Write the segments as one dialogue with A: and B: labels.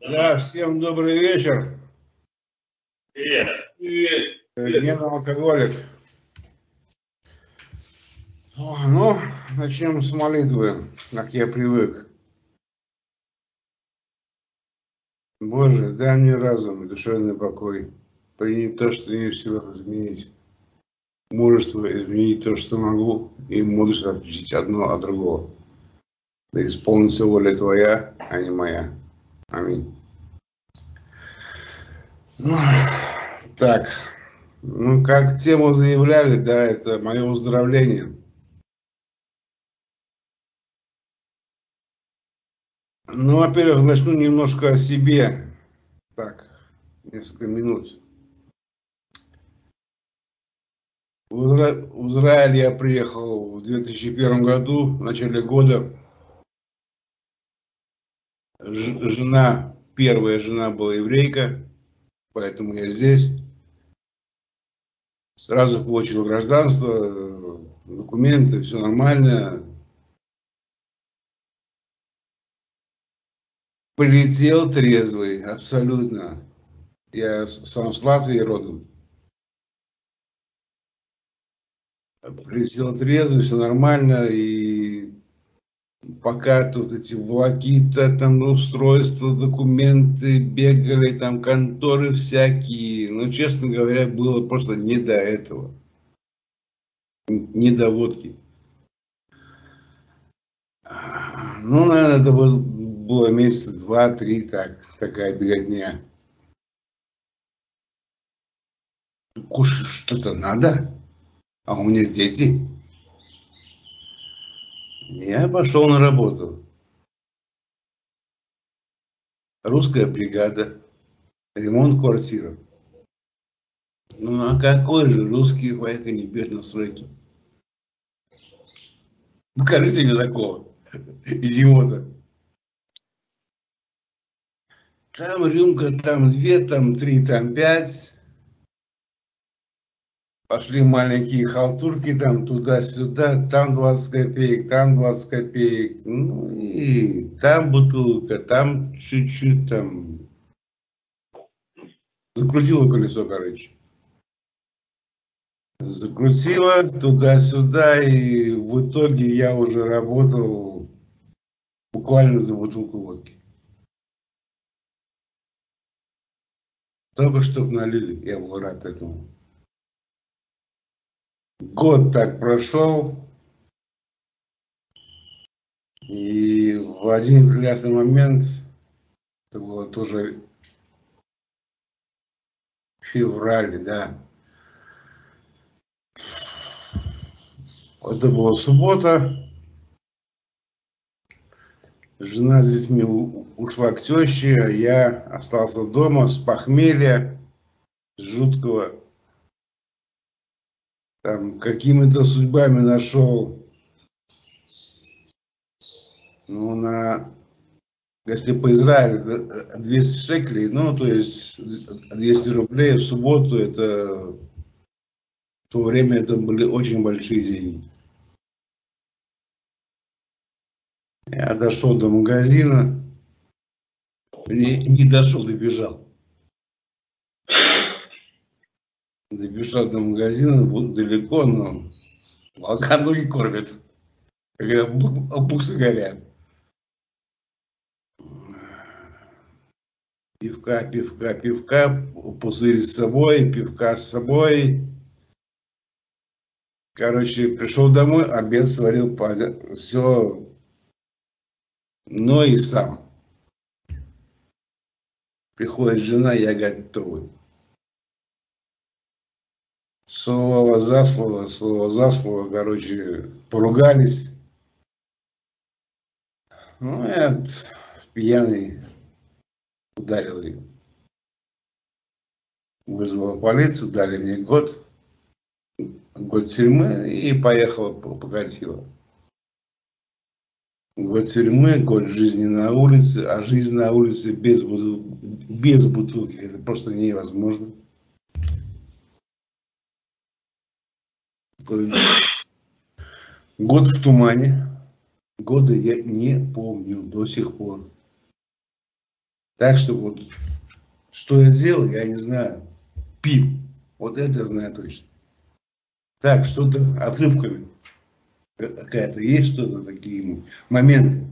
A: Да, всем добрый вечер.
B: Привет. Привет.
A: Гена алкоголик. Ну, начнем с молитвы, как я привык. Боже, дай мне разум и душевный покой. Принять то, что не в силах изменить. Мужество изменить то, что могу, и мудрость отличить одно от другого. Да исполнится воля Твоя, а не моя. Аминь. Ну, Так, ну как тему заявляли, да, это мое выздоровление. Ну, во-первых, начну немножко о себе. Так, несколько минут. В Изра- в Израиль я приехал в 2001 году, в начале года. Жена, первая жена была еврейка, поэтому я здесь. Сразу получил гражданство, документы, все нормально. Полетел трезвый, абсолютно. Я сам с Латвии родом. Прилетел трезвый, все нормально. И пока тут эти волокита, там устройства, документы бегали, там конторы всякие. Ну, честно говоря, было просто не до этого. Не до водки. Ну, наверное, это был- было месяца два-три, так, такая беготня. Кушать что-то надо, а у меня дети. Я пошел на работу. Русская бригада, ремонт квартиры. Ну, а какой же русский вояка не бедный в сроке? Покажите мне такого идиота. Там рюмка, там две, там три, там пять. Пошли маленькие халтурки, там туда-сюда, там 20 копеек, там 20 копеек. Ну и там бутылка, там чуть-чуть там. Закрутило колесо, короче. Закрутила туда-сюда, и в итоге я уже работал буквально за бутылку водки. Только чтоб налили, я был рад этому. Год так прошел, и в один прекрасный момент, это было тоже февраль, да, это была суббота, жена с детьми ушла к теще, а я остался дома с похмелья, с жуткого, там какими-то судьбами нашел, ну, на, если по Израилю, да, 200 шекелей, ну, то есть 200 рублей в субботу, это в то время это были очень большие деньги. Я дошел до магазина, не, не дошел, добежал. Добежал до магазина, был далеко, но молока ноги кормят, когда бу- буксы горят. Пивка, пивка, пивка, пузырь с собой, пивка с собой. Короче, пришел домой, обед сварил, все, но и сам. Приходит жена, я готовый. Слово за слово, слово за слово, короче, поругались. Ну, я пьяный ударил ее. Вызвала полицию, дали мне год, год тюрьмы и поехала, покатила. Год тюрьмы, год жизни на улице, а жизнь на улице без, без бутылки, это просто невозможно. То есть Год в тумане, года я не помню до сих пор. Так что вот, что я сделал, я не знаю. Пил. Вот это я знаю точно. Так, что-то отрывками. Какая-то есть что-то такие моменты.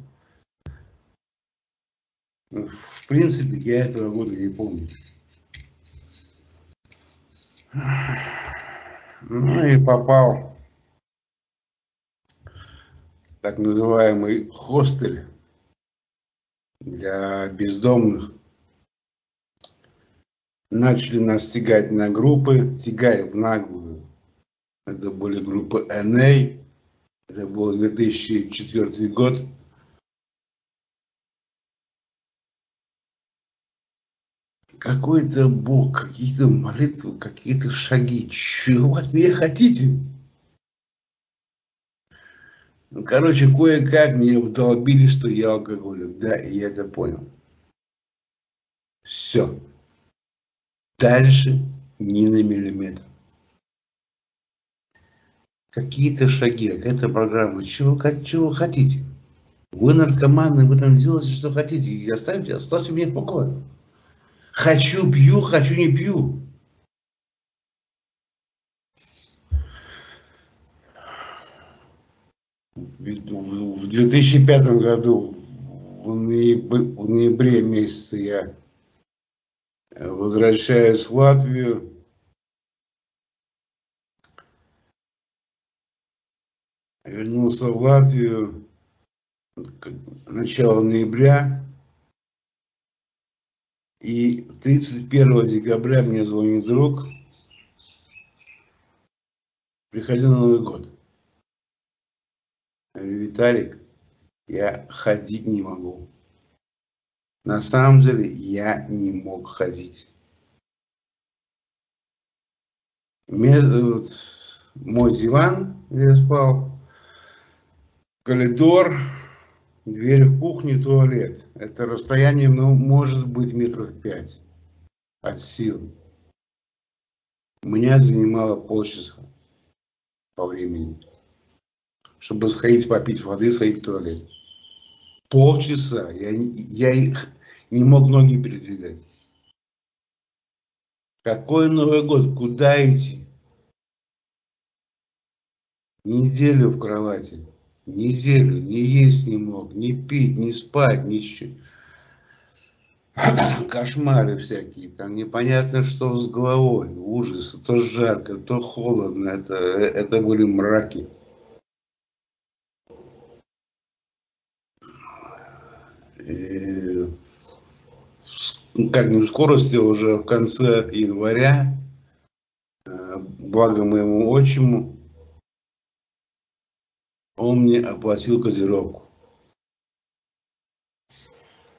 A: В принципе, я этого года не помню. Ну и попал так называемый хостель для бездомных. Начали нас тягать на группы, тягая в наглую. Это были группы NA, это был 2004 год. Какой-то Бог, какие-то молитвы, какие-то шаги. Чего от меня хотите? Ну, короче, кое-как мне вдолбили, что я алкоголик. Да, и я это понял. Все. Дальше ни на миллиметр. Какие-то шаги, какая-то программа. Чего, чего хотите? Вы наркоманы, вы там делаете, что хотите. И оставьте, оставьте меня в покое. Хочу пью, хочу не пью. В 2005 году, в ноябре месяце я возвращаюсь в Латвию. Вернулся в Латвию начало ноября. И 31 декабря мне звонит друг. Приходи на Новый год. Я говорю, Виталик, я ходить не могу. На самом деле я не мог ходить. Вот, мой диван, где я спал, коридор, дверь в кухню, туалет. Это расстояние, ну, может быть, метров пять от сил. Меня занимало полчаса по времени, чтобы сходить попить воды, сходить в туалет. Полчаса. Я, я не мог ноги передвигать. Какой Новый год? Куда идти? Неделю в кровати. Неделю не есть не мог, не пить, не спать, ничего. Кошмары всякие, там непонятно что с головой, ужас, то жарко, то холодно, это, это были мраки. И, как бы в скорости уже в конце января, э, благо моему отчиму, он мне оплатил кодировку.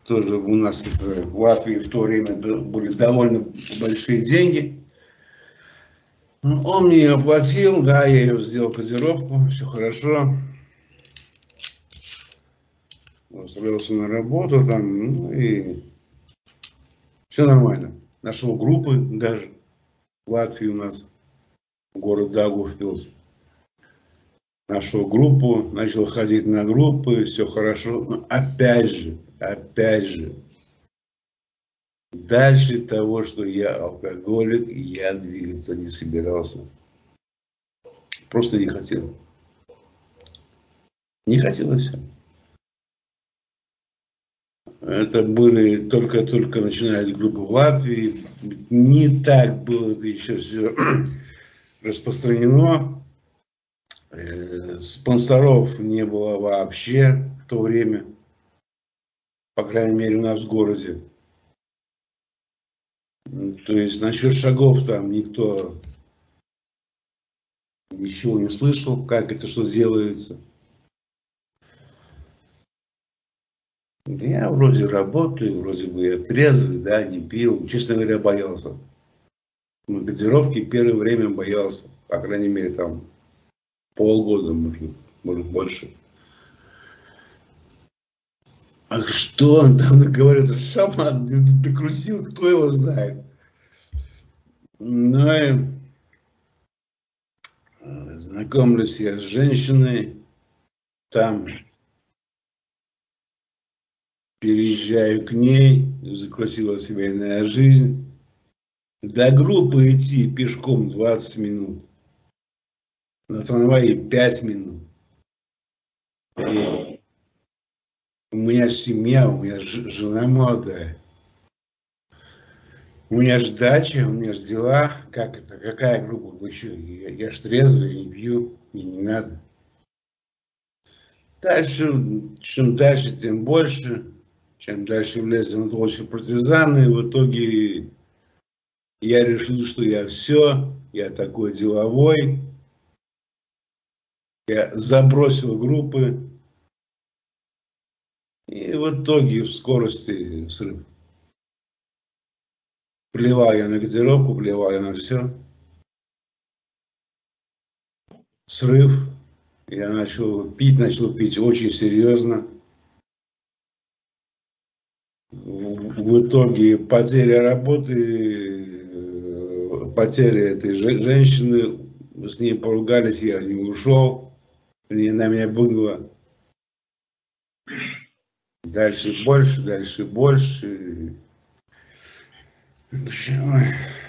A: Тоже у нас в Латвии в то время были довольно большие деньги. Ну, он мне оплатил, да, я ее сделал кодировку, все хорошо. Устроился на работу там, ну и все нормально. Нашел группы даже в Латвии у нас, город Даугавпилс нашел группу, начал ходить на группы, все хорошо. Но опять же, опять же, дальше того, что я алкоголик, я двигаться не собирался. Просто не хотел. Не хотелось. Это были только-только начинались группы в Латвии. Не так было это еще все распространено. Э, спонсоров не было вообще в то время, по крайней мере у нас в городе. То есть насчет шагов там никто ничего не слышал, как это что делается. Я вроде работаю, вроде бы я трезвый, да, не пил. Честно говоря, боялся. Котировке первое время боялся, по крайней мере, там полгода, может, может больше. А что он там говорит, шаман докрутил, кто его знает. Ну и э, знакомлюсь я с женщиной, там переезжаю к ней, закрутила семейная жизнь. До группы идти пешком 20 минут. На трамвае 5 минут. И у меня семья, у меня жена молодая. У меня же дача, у меня же дела. Как это? Какая группа? Вы что? Я, я ж трезвый, не пью, мне не надо. Дальше, чем дальше, тем больше. Чем дальше в толще партизаны. В итоге я решил, что я все, я такой деловой. Я забросил группы. И в итоге в скорости срыв. Плевал я на газировку, плевал я на все. Срыв. Я начал пить, начал пить очень серьезно. В, итоге потеря работы, потеря этой женщины, с ней поругались, я не ушел, она меня выгнала. Дальше больше, дальше больше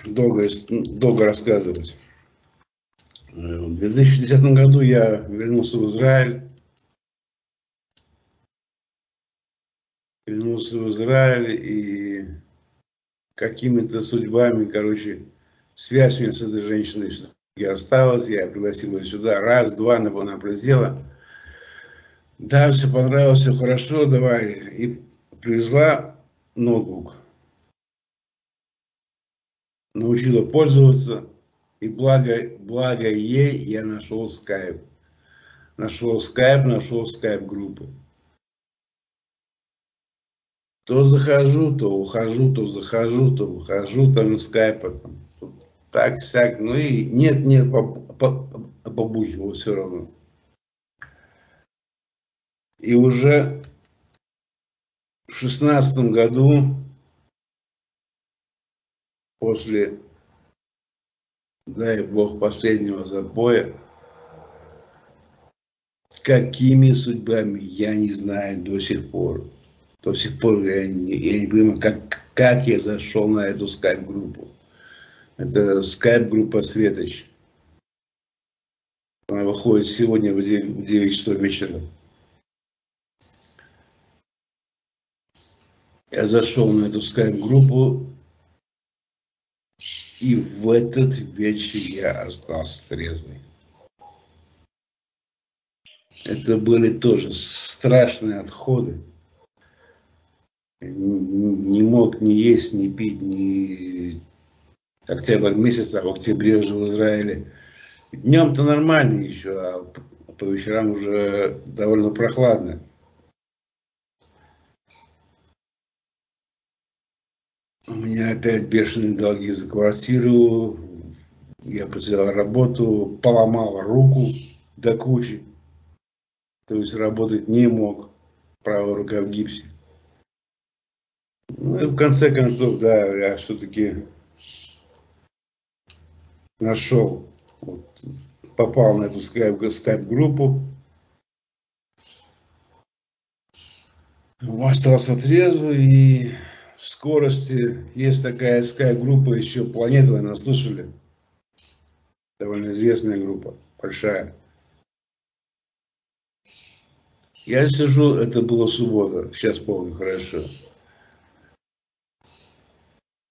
A: долго, долго рассказывать. В 2010 году я вернулся в Израиль. Вернулся в Израиль и какими-то судьбами, короче, связь меня с этой женщиной осталась, я пригласил ее сюда, раз, два, она, она прилетела. Да, все понравилось, все хорошо, давай. И привезла ноутбук научила пользоваться, и благо, благо ей я нашел скайп. Нашел скайп, нашел скайп-группы. То захожу, то ухожу, то захожу, то ухожу, там из скайпа, там, так, всяк, ну и нет, нет, побухивал все равно. И уже в шестнадцатом году после, дай бог, последнего запоя, какими судьбами, я не знаю до сих пор. До сих пор я не, я не понимаю, как, как я зашел на эту скайп-группу. Это скайп-группа Светоч. Она выходит сегодня в 9, в 9 часов вечера. Я зашел на эту скайп-группу, и в этот вечер я остался трезвый. Это были тоже страшные отходы. Не мог ни есть, ни пить, ни октябрь месяц, а в октябре уже в Израиле. Днем-то нормально еще, а по вечерам уже довольно прохладно. У меня опять бешеные долги за квартиру. Я потерял работу, поломал руку до кучи. То есть работать не мог. Правая рука в гипсе. Ну и в конце концов, да, я все-таки нашел, вот, попал на эту скайп-группу. Остался трезвый и скорости. Есть такая Sky-группа еще «Планета», наверное, слышали? Довольно известная группа, большая. Я сижу, это была суббота, сейчас помню хорошо.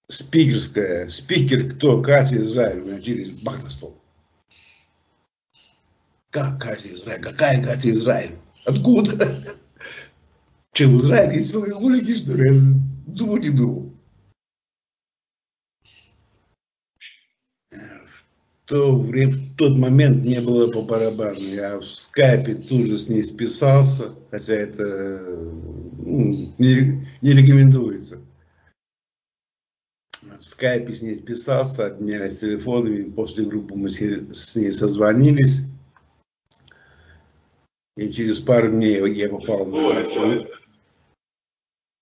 A: Спикерская, спикер кто? Катя Израиль, меня через стол. Как Катя Израиль? Какая Катя Израиль? Откуда? Чем в Израиле есть алкоголики, что ли? Думал, не думал. В то время, в тот момент не было по барабану. Я в скайпе тут же с ней списался, хотя это ну, не, не рекомендуется. В скайпе с ней списался, обменялись телефонами, после группы мы с ней созвонились. И через пару дней я попал на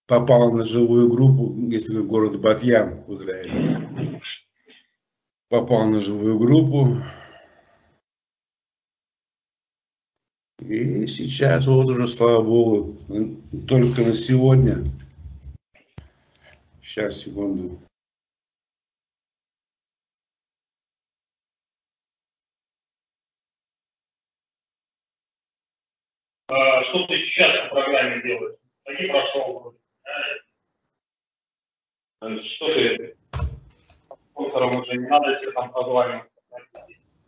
A: попал на живую группу, если вы город Батьям в Израиле. Попал на живую группу. И сейчас вот уже, слава богу, только на сегодня. Сейчас, секунду.
B: Что ты сейчас по программе делаешь? Какие прошел? Что ты спонсором уже не надо тебе там позвонить?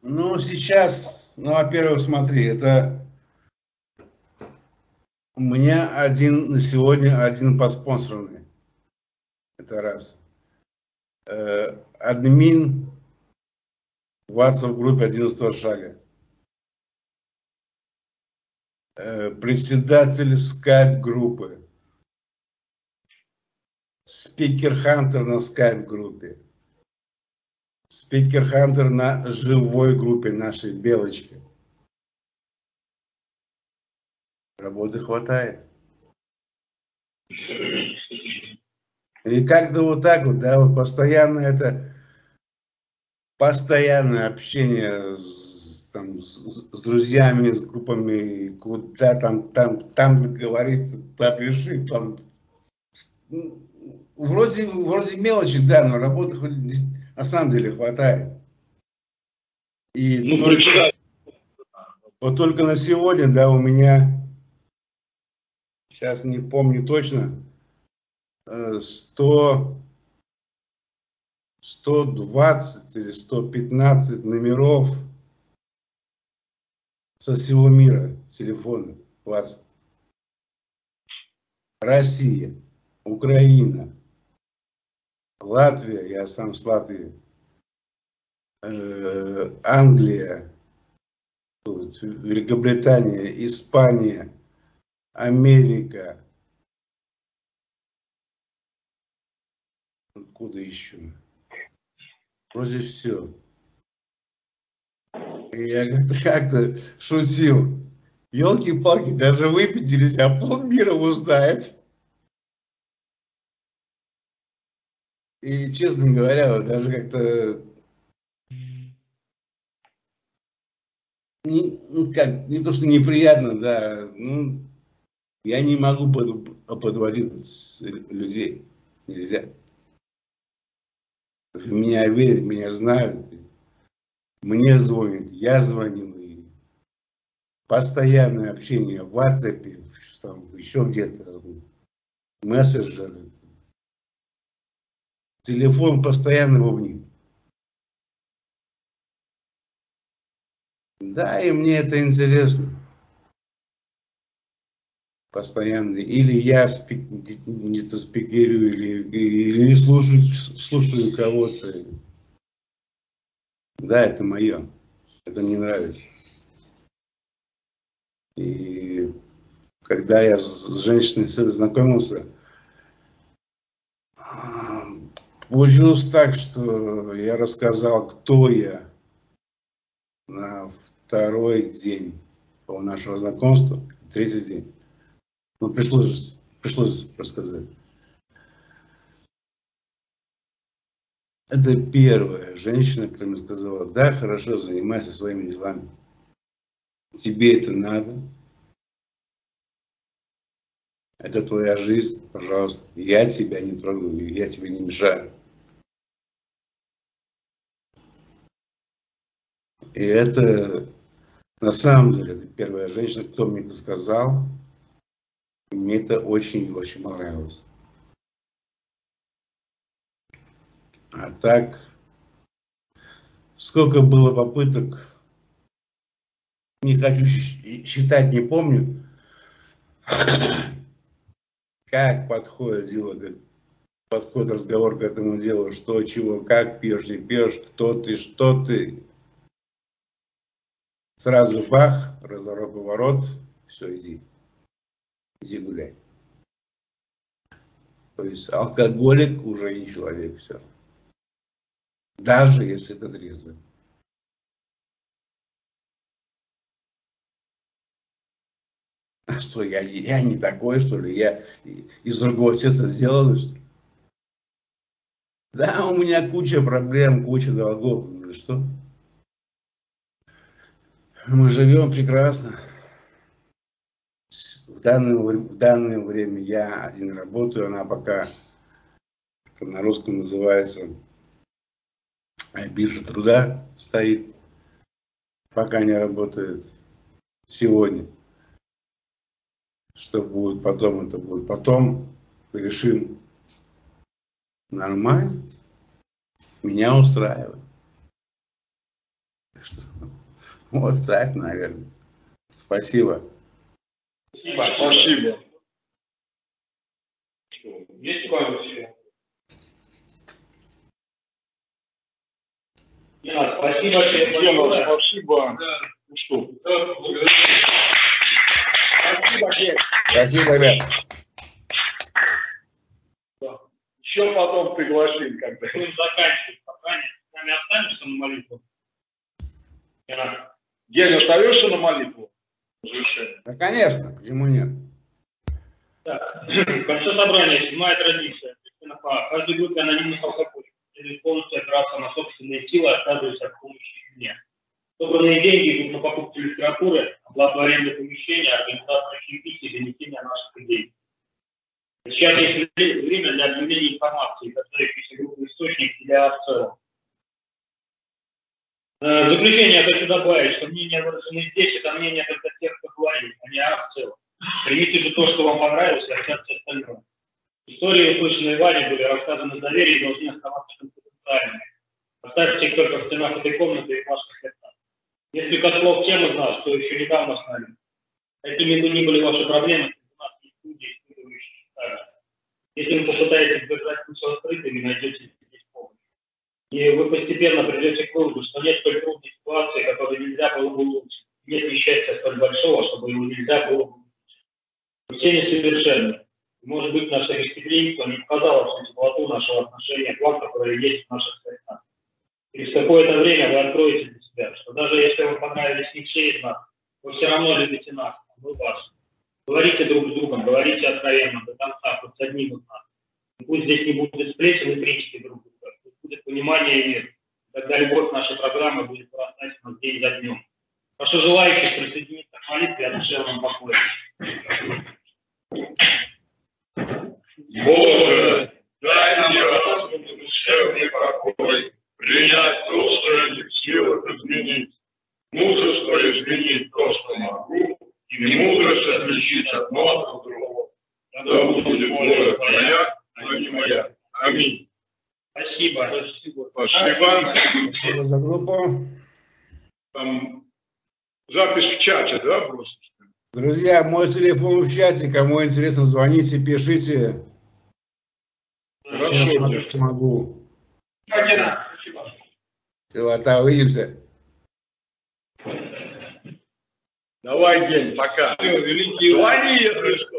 A: Ну, сейчас, ну, во-первых, смотри, это у меня один на сегодня один подспонсорный. Это раз. Э, админ в WhatsApp группе 11 шага. Э, председатель скайп группы. Спикер Хантер на скайп группе. Спикер Хантер на живой группе нашей Белочки. Работы хватает. И как-то вот так вот, да, вот постоянно это, постоянное общение с, там, с, с друзьями, с группами, куда там, там, там говорится, там реши, там, вроде, вроде мелочи, да, но работы хоть на самом деле хватает. И ну, только, вот только на сегодня, да, у меня сейчас не помню точно, 100, э, 120 или 115 номеров со всего мира телефона вас. Россия, Украина, Латвия, я сам с Латвии, э, Англия, Великобритания, Испания – Америка. Откуда еще? Вроде все. Я как-то как шутил. Елки-палки, даже выпить нельзя, полмира узнает. И, честно говоря, даже как-то ну как, не то, что неприятно, да, ну, я не могу под, подводить людей. Нельзя. В меня верят, меня знают. Мне звонят, я звоню. И постоянное общение в WhatsApp, там, еще где-то, мессенджеры. Телефон постоянно бубнит. Да, и мне это интересно постоянно. Или я спик, где-то спикерю, или, или слушаю, слушаю кого-то. Да, это мое. Это мне нравится. И когда я с женщиной знакомился, получилось так, что я рассказал, кто я на второй день нашего знакомства, третий день. Ну, пришлось, пришлось рассказать. Это первая женщина, которая сказала, да, хорошо, занимайся своими делами. Тебе это надо. Это твоя жизнь, пожалуйста. Я тебя не трогаю, я тебе не мешаю. И это, на самом деле, это первая женщина, кто мне это сказал. Мне это очень-очень понравилось. А так, сколько было попыток, не хочу считать, не помню, как подходит дело, подходит разговор к этому делу, что, чего, как пьешь, не пьешь, кто ты, что ты. Сразу бах, разворот, поворот, все, иди иди гуляй. То есть алкоголик уже не человек, все. Даже если это трезвый. Что, я, я не такой, что ли? Я из другого теста сделал, что ли? Да, у меня куча проблем, куча долгов. Ну что? Мы живем прекрасно. данное, в данное время я один работаю, она пока на русском называется биржа труда стоит, пока не работает сегодня. Что будет потом, это будет потом. Решим нормально. Меня устраивает. Вот так, наверное. Спасибо.
B: Спасибо. Спасибо. Есть Гена, спасибо спасибо. Да. Ну что?
A: Спасибо, Гена. Спасибо, ребят.
B: Еще потом пригласим когда. Будем заканчивать собрание. С нами останешься на молитву? Гена, остаешься на молитву?
A: Да, конечно. Почему нет?
B: Так. Конце собрания. Седьмая традиция. Каждый группе анонимных алкоголь следует полностью опираться на собственные силы, отказываясь от помощи извне. Собранные деньги идут на покупку литературы, оплату аренды помещения, организацию чаепития и донесения наших идей. Сейчас есть время для объявления информации, касающейся группы источник для в целом. В заключение я хочу добавить, что мнение, выраженное здесь, это мнение только тех, кто говорит, а не в. Примите же то, что вам понравилось, и оставьте остальное. Истории, услышанные Ване, были рассказаны в доверии и должны оставаться конфиденциальными. Оставьте их только в стенах этой комнаты и в ваших сердцах. Несколько слов тем с нами. Какими бы ни были ваши проблемы, люди, испытывающие стали. Если вы попытаетесь держать все открытыми, найдете здесь помощь. И вы постепенно придете к выводу, что нет той трудной ситуации, которую нельзя было бы улучшить. Нет несчастья столь большого, чтобы его нельзя было бы улучшить. Все несовершенны. Может быть, наше гостеприимство не показало всю теплоту нашего отношения к вам, которое есть в наших сердцах. Через какое-то время вы откроете для себя, что даже если вам понравились не все из нас, вы все равно любите нас, а мы вас. Говорите друг с другом, говорите откровенно, до конца, хоть с одним из нас. Пусть здесь не будет сплетен и критики друг друга, пусть будет понимание и мир. Тогда любовь нашей программы будет вырастать у нас день за днем. Прошу желающих присоединиться к молитве о душевном покое.
C: Боже, дай нам разум и душевный покой, принять то, что я не в силах изменить, мужество изменить то, что могу, и мудрость отличить одно от другого. Да будет воля твоя, но не моя. Аминь.
B: Спасибо. Спасибо.
C: Спасибо.
A: Спасибо за группу.
C: Там запись в чате, да, просто?
A: Друзья, мой телефон в чате. Кому интересно, звоните, пишите. Сейчас смотрю, что могу. Спасибо. Все, увидимся.
C: Давай, день, пока. Великий Владимир.